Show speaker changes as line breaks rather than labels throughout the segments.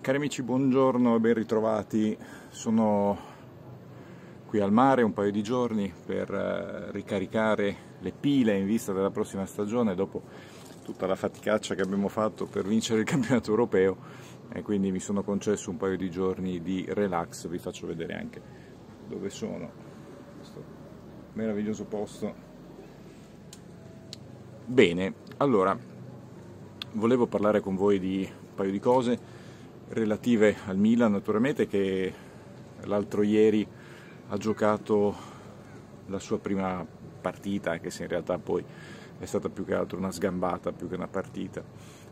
Cari amici, buongiorno e ben ritrovati. Sono qui al mare un paio di giorni per eh, ricaricare le pile in vista della prossima stagione dopo tutta la faticaccia che abbiamo fatto per vincere il campionato europeo e quindi mi sono concesso un paio di giorni di relax. Vi faccio vedere anche dove sono, questo meraviglioso posto. Bene, allora volevo parlare con voi di un paio di cose relative al Milan naturalmente che l'altro ieri ha giocato la sua prima partita, anche se in realtà poi è stata più che altro una sgambata più che una partita.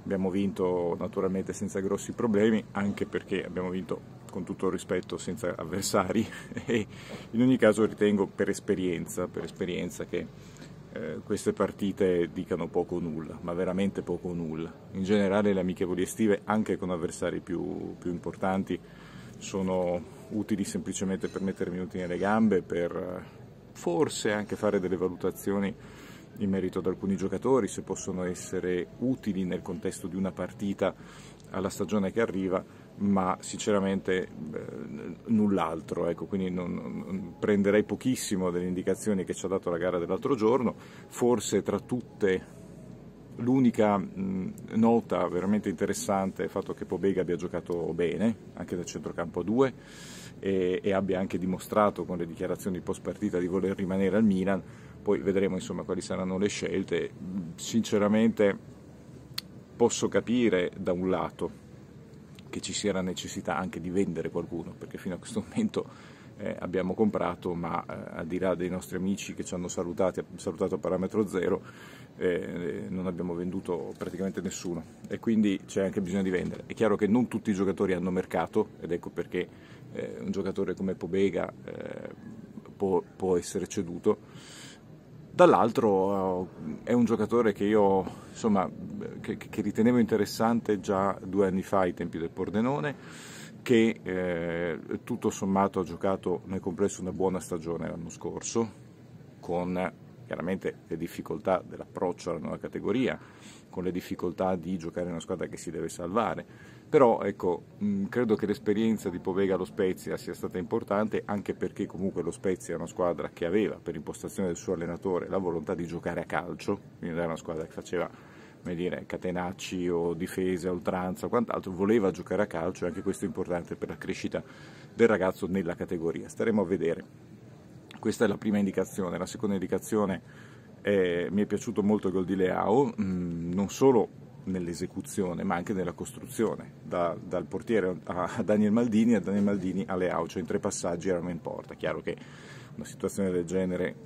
Abbiamo vinto naturalmente senza grossi problemi, anche perché abbiamo vinto con tutto il rispetto senza avversari e in ogni caso ritengo per esperienza, per esperienza che eh, queste partite dicano poco o nulla, ma veramente poco o nulla. In generale le amichevoli estive, anche con avversari più, più importanti, sono utili semplicemente per mettere minuti nelle gambe, per eh, forse anche fare delle valutazioni in merito ad alcuni giocatori, se possono essere utili nel contesto di una partita alla stagione che arriva, ma sinceramente eh, null'altro, ecco, quindi non, non, prenderei pochissimo delle indicazioni che ci ha dato la gara dell'altro giorno, forse tra tutte l'unica mh, nota veramente interessante è il fatto che Pobega abbia giocato bene, anche nel centrocampo a due, e, e abbia anche dimostrato con le dichiarazioni post partita di voler rimanere al Milan, poi vedremo insomma quali saranno le scelte, sinceramente posso capire da un lato che ci sia la necessità anche di vendere qualcuno, perché fino a questo momento eh, abbiamo comprato, ma eh, al di là dei nostri amici che ci hanno salutati, salutato a parametro zero, eh, non abbiamo venduto praticamente nessuno e quindi c'è anche bisogno di vendere. È chiaro che non tutti i giocatori hanno mercato ed ecco perché eh, un giocatore come Pobega eh, può, può essere ceduto Dall'altro è un giocatore che io insomma, che, che, ritenevo interessante già due anni fa ai tempi del Pordenone, che eh, tutto sommato ha giocato nel complesso una buona stagione l'anno scorso, con chiaramente le difficoltà dell'approccio alla nuova categoria, con le difficoltà di giocare in una squadra che si deve salvare però ecco, mh, credo che l'esperienza di Povega allo Spezia sia stata importante anche perché comunque lo Spezia è una squadra che aveva per impostazione del suo allenatore la volontà di giocare a calcio, quindi era una squadra che faceva dire, catenacci o difese a oltranza o quant'altro, voleva giocare a calcio e anche questo è importante per la crescita del ragazzo nella categoria. Staremo a vedere. Questa è la prima indicazione. La seconda indicazione è, mi è piaciuto molto il gol di Leao, mh, non solo nell'esecuzione ma anche nella costruzione, da, dal portiere a Daniel Maldini a Daniel Maldini a Leao, cioè in tre passaggi erano in porta. Chiaro che una situazione del genere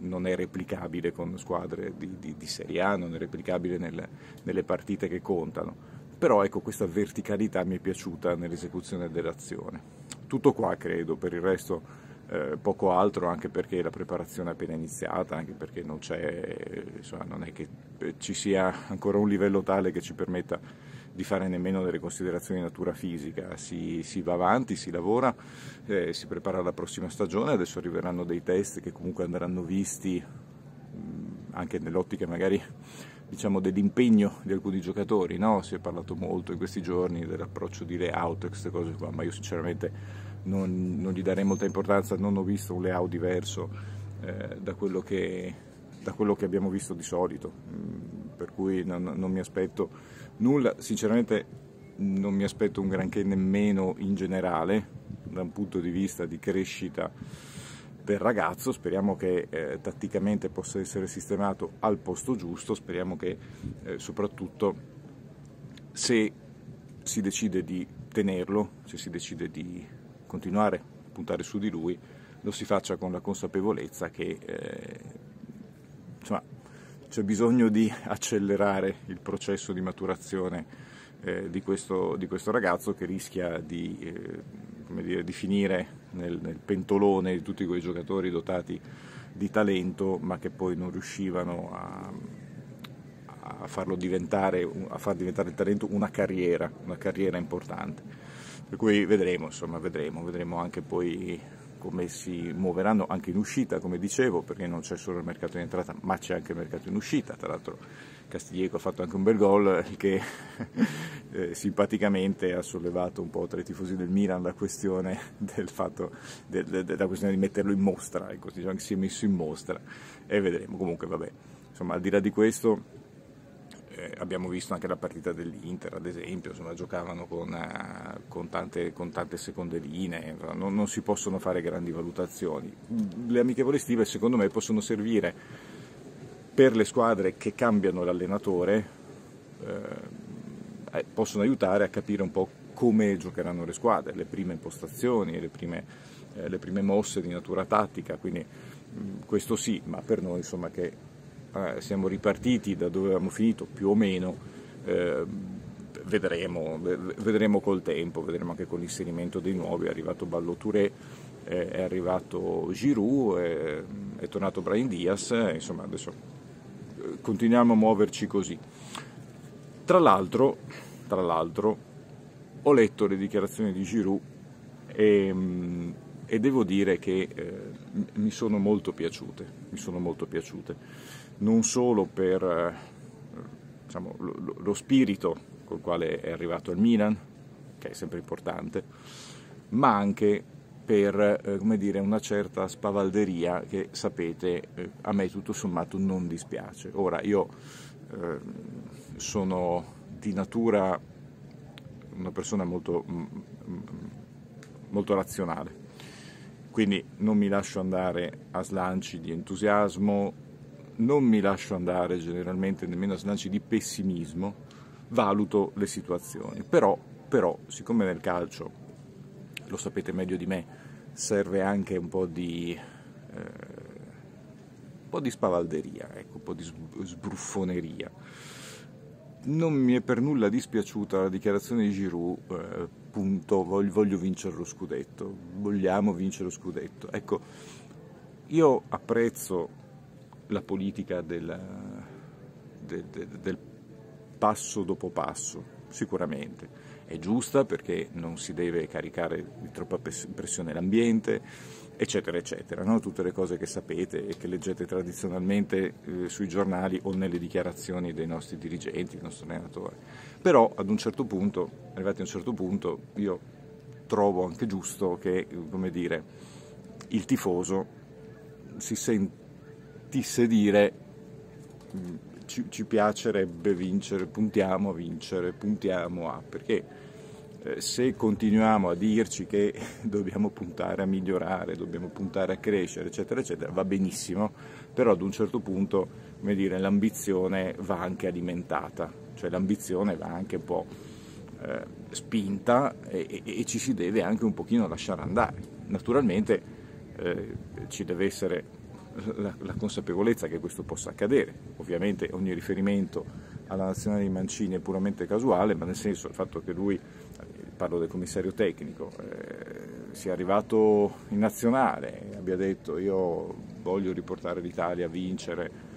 non è replicabile con squadre di, di, di Serie A, non è replicabile nel, nelle partite che contano, però ecco questa verticalità mi è piaciuta nell'esecuzione dell'azione. Tutto qua credo, per il resto eh, poco altro anche perché la preparazione è appena iniziata, anche perché non, insomma, non è che eh, ci sia ancora un livello tale che ci permetta di fare nemmeno delle considerazioni di natura fisica, si, si va avanti, si lavora, eh, si prepara la prossima stagione, adesso arriveranno dei test che comunque andranno visti mh, anche nell'ottica magari diciamo, dell'impegno di alcuni giocatori, no? si è parlato molto in questi giorni dell'approccio di layout e queste cose qua, ma io sinceramente non, non, gli darei molta importanza, non ho visto un layout diverso eh, da, quello che, da, quello che, abbiamo visto di solito, mm, per cui non, non, mi aspetto nulla, sinceramente non mi aspetto un granché nemmeno in generale da un punto di vista di crescita del ragazzo, speriamo che eh, tatticamente possa essere sistemato al posto giusto, speriamo che eh, soprattutto se si decide di tenerlo, se si decide di continuare a puntare su di lui, lo si faccia con la consapevolezza che eh, insomma, c'è bisogno di accelerare il processo di maturazione eh, di, questo, di, questo, ragazzo che rischia di, eh, dire, di finire nel, nel, pentolone di tutti quei giocatori dotati di talento ma che poi non riuscivano a, a farlo diventare, a far diventare il talento una carriera, una carriera importante. Per cui vedremo, insomma, vedremo, vedremo anche poi come si muoveranno anche in uscita, come dicevo, perché non c'è solo il mercato in entrata, ma c'è anche il mercato in uscita. Tra l'altro Castiglieco ha fatto anche un bel gol, che eh, simpaticamente ha sollevato un po' tra i tifosi del Milan la questione del fatto de, de, della questione di metterlo in mostra, ecco, diciamo che si è messo in mostra e vedremo. Comunque vabbè, insomma, al di là di questo eh, abbiamo visto anche la partita dell'Inter, ad esempio, insomma, giocavano con, eh, con, tante, con, tante, seconde linee, non, non, si possono fare grandi valutazioni. Le amichevoli estive secondo me possono servire per le squadre che cambiano l'allenatore, eh, eh possono aiutare a capire un po' come giocheranno le squadre, le prime impostazioni, le prime, eh, le prime mosse di natura tattica, quindi mh, questo sì, ma per noi insomma che eh, siamo ripartiti da dove avevamo finito più o meno, eh, vedremo, vedremo col tempo, vedremo anche con l'inserimento dei nuovi, è arrivato Ballo Touré, eh, è arrivato Giroud, è, è tornato Brian Diaz, eh, insomma adesso eh, continuiamo a muoverci così. Tra l'altro, tra l'altro ho letto le dichiarazioni di Giroud e, e devo dire che eh, mi sono molto piaciute, mi sono molto piaciute non solo per eh, diciamo, lo, lo, spirito col quale è arrivato al Milan, che è sempre importante, ma anche per eh, dire, una certa spavalderia che sapete eh, a me tutto sommato non dispiace. Ora io eh, sono di natura una persona molto, mm, mm, molto razionale, quindi non mi lascio andare a slanci di entusiasmo non mi lascio andare generalmente nemmeno a slanci di pessimismo, valuto le situazioni. Però, però, siccome nel calcio, lo sapete meglio di me, serve anche un po' di, eh, un po di spavalderia, ecco, un po' di sbruffoneria. Non mi è per nulla dispiaciuta la dichiarazione di Giroud, eh, punto, voglio, voglio vincere lo scudetto, vogliamo vincere lo scudetto. Ecco, io apprezzo la politica del, del, del, del passo dopo passo, sicuramente. È giusta perché non si deve caricare di troppa pressione l'ambiente, eccetera, eccetera. No? Tutte le cose che sapete e che leggete tradizionalmente eh, sui giornali o nelle dichiarazioni dei nostri dirigenti, del nostro allenatore. Però ad un certo punto, arrivati a un certo punto, io trovo anche giusto che, come dire, il tifoso si sentisse dire mm, ci, ci, piacerebbe vincere, puntiamo a vincere, puntiamo a, perché eh, se continuiamo a dirci che dobbiamo puntare a migliorare, dobbiamo puntare a crescere, eccetera, eccetera, va benissimo, però ad un certo punto, come dire, l'ambizione va anche alimentata, cioè l'ambizione va anche un po' eh, spinta e, e, e, ci si deve anche un pochino lasciare andare. Naturalmente eh, ci deve essere la, la, consapevolezza che questo possa accadere. Ovviamente ogni riferimento alla nazionale di Mancini è puramente casuale, ma nel senso il fatto che lui, parlo del commissario tecnico, eh, sia arrivato in nazionale e abbia detto io voglio riportare l'Italia a vincere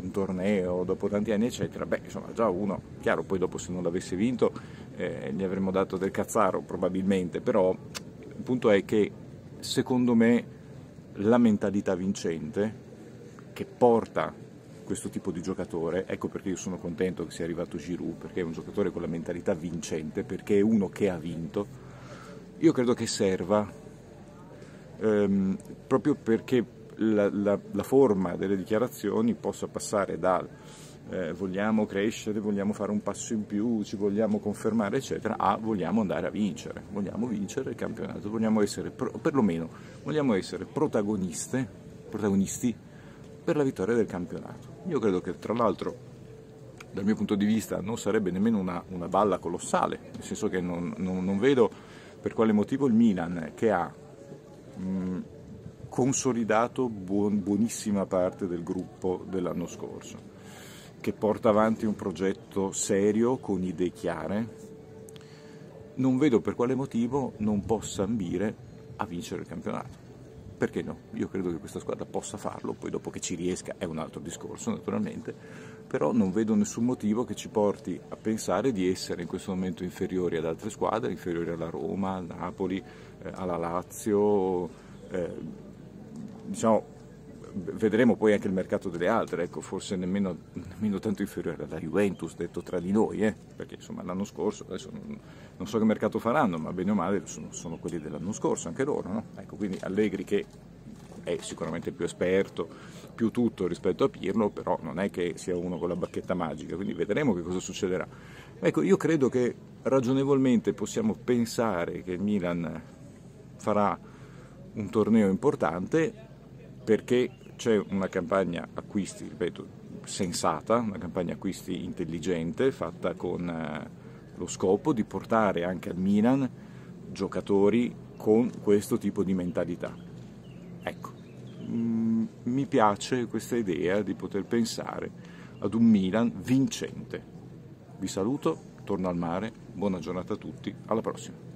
un torneo dopo tanti anni eccetera, beh insomma già uno, chiaro poi dopo se non l'avesse vinto eh, gli avremmo dato del cazzaro probabilmente, però il punto è che secondo me la mentalità vincente che porta questo tipo di giocatore, ecco perché io sono contento che sia arrivato Giroud, perché è un giocatore con la mentalità vincente, perché è uno che ha vinto, io credo che serva ehm, proprio perché la, la, la forma delle dichiarazioni possa passare dal eh, vogliamo crescere, vogliamo fare un passo in più, ci vogliamo confermare, eccetera, a vogliamo andare a vincere, vogliamo vincere il campionato, vogliamo essere, perlomeno, vogliamo essere protagoniste, protagonisti per la vittoria del campionato. Io credo che tra l'altro dal mio punto di vista non sarebbe nemmeno una, una balla colossale, nel senso che non, non, non, vedo per quale motivo il Milan che ha mh, consolidato buon, buonissima parte del gruppo dell'anno scorso che porta avanti un progetto serio con idee chiare, non vedo per quale motivo non possa ambire a vincere il campionato. Perché no? Io credo che questa squadra possa farlo, poi dopo che ci riesca è un altro discorso naturalmente, però non vedo nessun motivo che ci porti a pensare di essere in questo momento inferiori ad altre squadre, inferiori alla Roma, al Napoli, eh, alla Lazio, eh, diciamo vedremo poi anche il mercato delle altre, ecco, forse nemmeno, nemmeno, tanto inferiore alla Juventus, detto tra di noi, eh? perché insomma l'anno scorso, adesso non, non, so che mercato faranno, ma bene o male sono, sono quelli dell'anno scorso, anche loro, no? ecco, quindi Allegri che è sicuramente più esperto, più tutto rispetto a Pirlo, però non è che sia uno con la bacchetta magica, quindi vedremo che cosa succederà. Ecco, io credo che ragionevolmente possiamo pensare che il Milan farà un torneo importante perché c'è una campagna acquisti, ripeto, sensata, una campagna acquisti intelligente fatta con eh, lo scopo di portare anche al Milan giocatori con questo tipo di mentalità. Ecco, mm, mi piace questa idea di poter pensare ad un Milan vincente. Vi saluto, torno al mare, buona giornata a tutti, alla prossima.